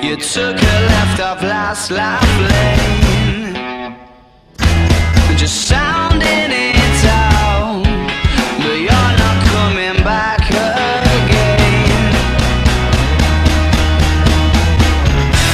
You took a left off last life lane. Just sound